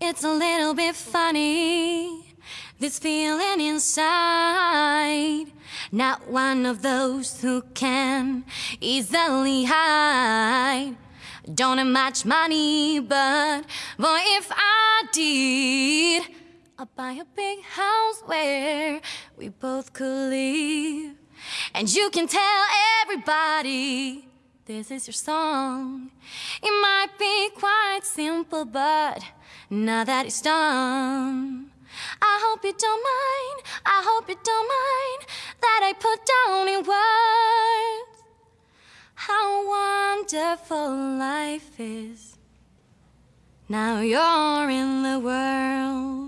It's a little bit funny, this feeling inside. Not one of those who can easily hide. Don't have much money, but boy, if I did, I'd buy a big house where we both could live. And you can tell everybody this is your song. It might be simple, but now that it's done, I hope you don't mind. I hope you don't mind that I put down in words how wonderful life is. Now you're in the world.